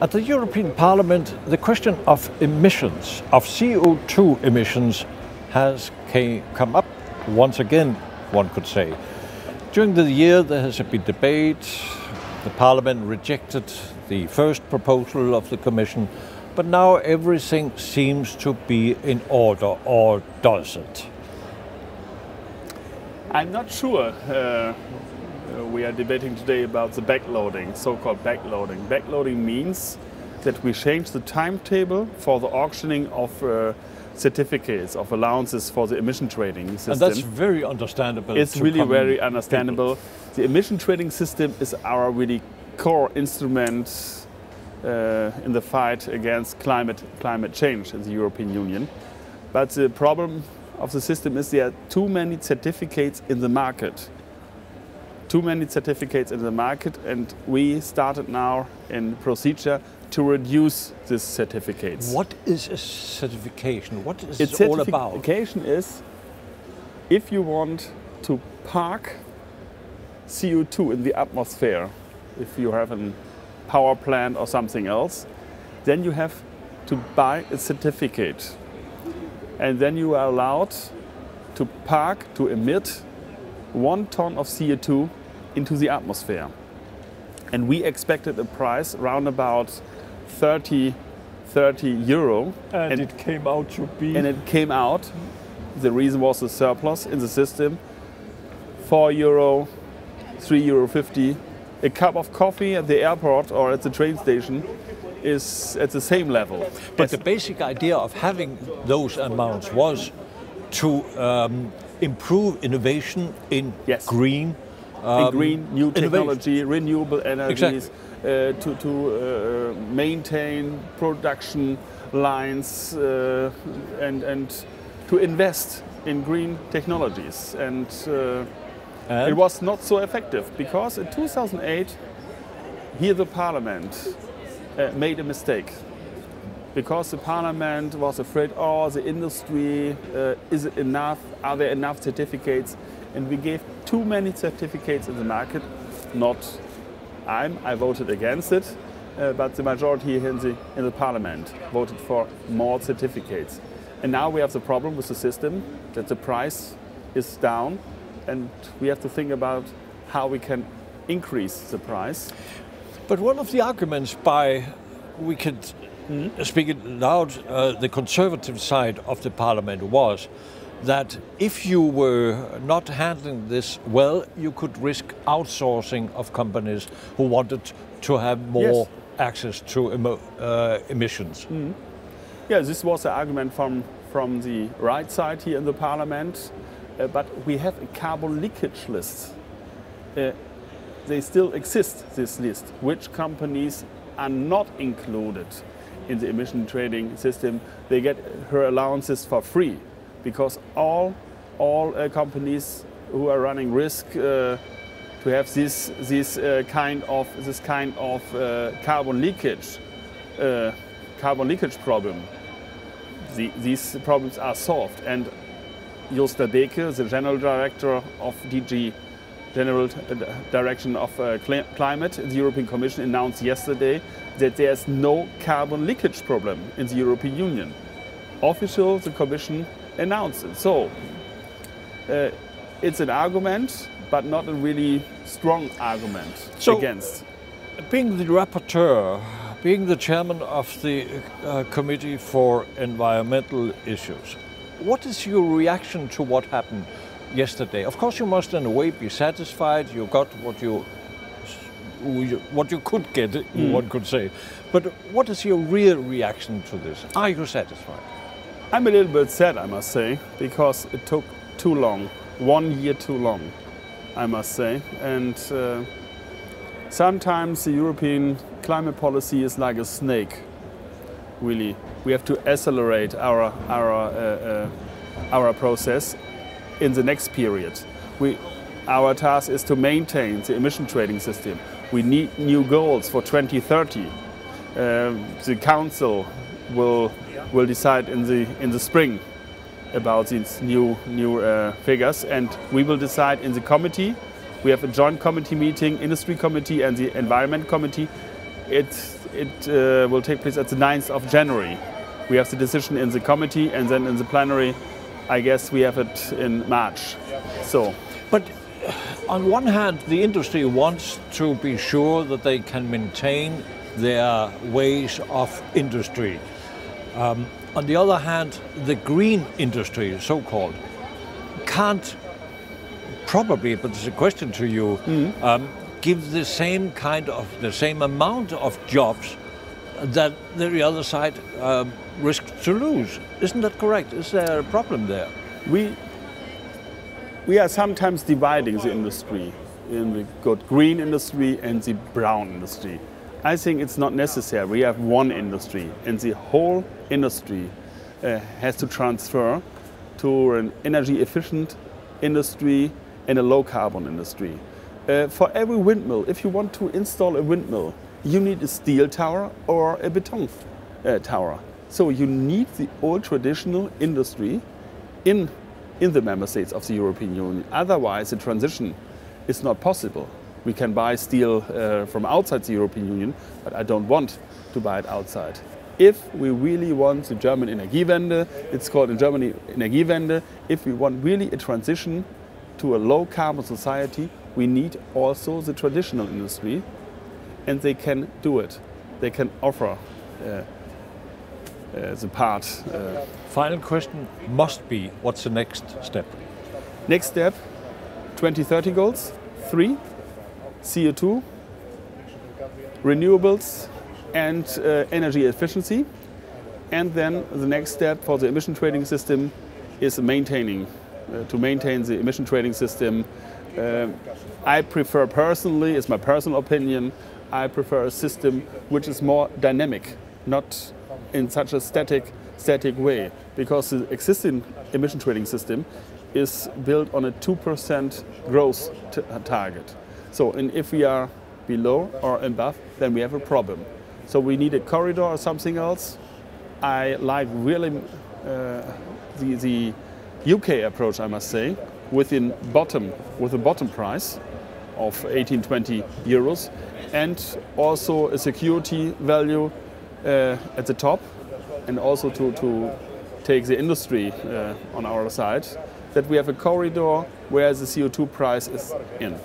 At the European Parliament, the question of emissions, of CO2 emissions, has come up once again, one could say. During the year, there has been debate. The Parliament rejected the first proposal of the Commission, but now everything seems to be in order, or does it? I'm not sure. Uh, we are debating today about the backloading, so-called backloading. Backloading means that we change the timetable for the auctioning of uh, certificates of allowances for the emission trading system. And that's very understandable. It's really very understandable. People. The emission trading system is our really core instrument uh, in the fight against climate climate change in the European Union. But the problem of the system is there are too many certificates in the market too many certificates in the market and we started now in procedure to reduce these certificates. What is a certification? What is it all about? Certification is if you want to park CO2 in the atmosphere, if you have a power plant or something else, then you have to buy a certificate. And then you are allowed to park, to emit one ton of CO2 into the atmosphere. And we expected a price around about 30, 30 euro. And, and it came out to be. And it came out. The reason was the surplus in the system. 4 euro, 3 euro 50. A cup of coffee at the airport or at the train station is at the same level. But the basic idea of having those amounts was to um, improve innovation in yes. green um, green, new technology, innovation. renewable energies, exactly. uh, to, to uh, maintain production lines uh, and, and to invest in green technologies. And, uh, and, it was not so effective because in 2008, here the parliament uh, made a mistake because the parliament was afraid, oh, the industry, uh, is it enough? Are there enough certificates? And we gave too many certificates in the market. Not I'm, I voted against it, uh, but the majority in the, in the parliament voted for more certificates. And now we have the problem with the system that the price is down and we have to think about how we can increase the price. But one of the arguments by, we could mm -hmm. speak it loud, uh, the conservative side of the parliament was that if you were not handling this well, you could risk outsourcing of companies who wanted to have more yes. access to emo, uh, emissions. Mm. Yeah, this was the argument from, from the right side here in the parliament, uh, but we have a carbon leakage list. Uh, they still exist, this list, which companies are not included in the emission trading system. They get her allowances for free because all all uh, companies who are running risk uh, to have this this uh, kind of this kind of uh, carbon leakage uh, carbon leakage problem. The, these problems are solved, and Jos Delbeke, the general director of DG General Direction of uh, Climate, the European Commission announced yesterday that there's no carbon leakage problem in the European Union. Official, the Commission announce it. So uh, it's an argument, but not a really strong argument so, against. Being the rapporteur, being the chairman of the uh, Committee for Environmental Issues, what is your reaction to what happened yesterday? Of course, you must in a way be satisfied. You got what you what you could get, mm. one could say. But what is your real reaction to this? Are you satisfied? I'm a little bit sad, I must say, because it took too long, one year too long, I must say. And uh, sometimes the European climate policy is like a snake, really. We have to accelerate our, our, uh, uh, our process in the next period. We, our task is to maintain the emission trading system. We need new goals for 2030. Uh, the Council will will decide in the in the spring about these new new uh, figures, and we will decide in the committee. We have a joint committee meeting, industry committee and the environment committee, it, it uh, will take place at the 9th of January. We have the decision in the committee and then in the plenary, I guess we have it in March. So, But on one hand, the industry wants to be sure that they can maintain their ways of industry. Um, on the other hand, the green industry, so called, can't probably, but it's a question to you, um, give the same kind of, the same amount of jobs that the other side um, risks to lose. Isn't that correct? Is there a problem there? we we are sometimes dividing the industry in the good green industry and the brown industry. I think it's not necessary. We have one industry, and the whole industry uh, has to transfer to an energy efficient industry and a low carbon industry. Uh, for every windmill, if you want to install a windmill, you need a steel tower or a beton uh, tower. So you need the old traditional industry in, in the member states of the European Union. Otherwise, the transition is not possible. We can buy steel uh, from outside the European Union, but I don't want to buy it outside. If we really want the German Energiewende, it's called in Germany Energiewende, if we want really a transition to a low carbon society, we need also the traditional industry, and they can do it. They can offer uh, uh, the part. Uh, Final question must be what's the next step? Next step 2030 goals three CO2, renewables, and uh, energy efficiency. And then the next step for the emission trading system is maintaining, uh, to maintain the emission trading system. Uh, I prefer personally, it's my personal opinion, I prefer a system which is more dynamic, not in such a static, static way, because the existing emission trading system is built on a 2% growth target. So, and if we are below or above, then we have a problem. So we need a corridor or something else. I like really uh, the, the UK approach, I must say, within bottom with a bottom price of 18, 20 euros, and also a security value uh, at the top, and also to, to take the industry uh, on our side, that we have a corridor where the CO2 price is in.